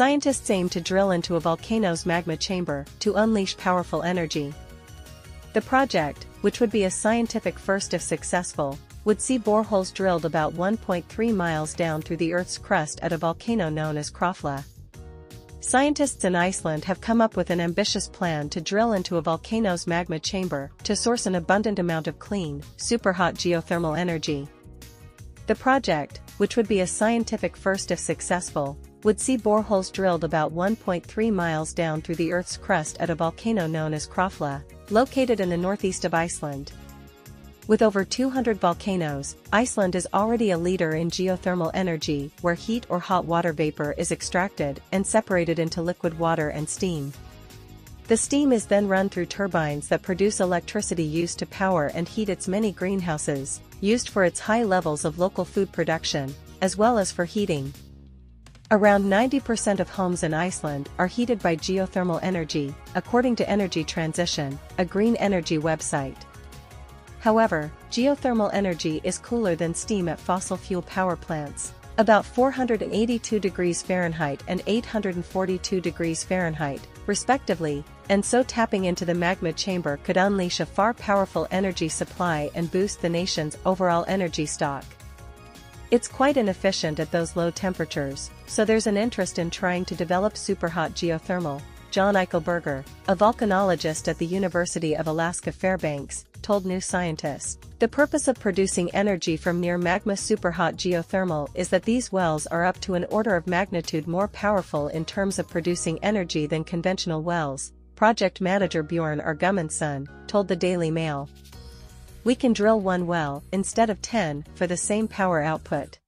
Scientists aim to drill into a volcano's magma chamber to unleash powerful energy. The project, which would be a scientific first if successful, would see boreholes drilled about 1.3 miles down through the Earth's crust at a volcano known as Krafla. Scientists in Iceland have come up with an ambitious plan to drill into a volcano's magma chamber to source an abundant amount of clean, superhot geothermal energy. The project, which would be a scientific first if successful, would see boreholes drilled about 1.3 miles down through the Earth's crust at a volcano known as Krafla, located in the northeast of Iceland. With over 200 volcanoes, Iceland is already a leader in geothermal energy where heat or hot water vapor is extracted and separated into liquid water and steam. The steam is then run through turbines that produce electricity used to power and heat its many greenhouses, used for its high levels of local food production, as well as for heating. Around 90% of homes in Iceland are heated by geothermal energy, according to Energy Transition, a green energy website. However, geothermal energy is cooler than steam at fossil fuel power plants, about 482 degrees Fahrenheit and 842 degrees Fahrenheit, respectively, and so tapping into the magma chamber could unleash a far powerful energy supply and boost the nation's overall energy stock. It's quite inefficient at those low temperatures, so there's an interest in trying to develop superhot geothermal, John Eichelberger, a volcanologist at the University of Alaska Fairbanks, told New Scientist. The purpose of producing energy from near magma superhot geothermal is that these wells are up to an order of magnitude more powerful in terms of producing energy than conventional wells, project manager Bjorn Argumundsson, told the Daily Mail. We can drill one well, instead of 10, for the same power output.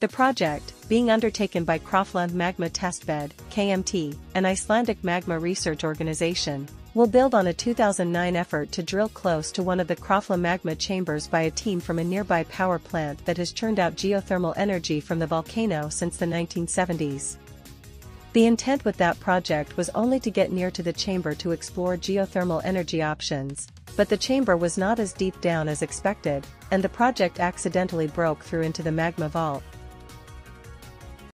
The project, being undertaken by Krafla Magma Testbed, KMT, an Icelandic magma research organization, will build on a 2009 effort to drill close to one of the Krafla magma chambers by a team from a nearby power plant that has churned out geothermal energy from the volcano since the 1970s. The intent with that project was only to get near to the chamber to explore geothermal energy options, but the chamber was not as deep down as expected, and the project accidentally broke through into the magma vault,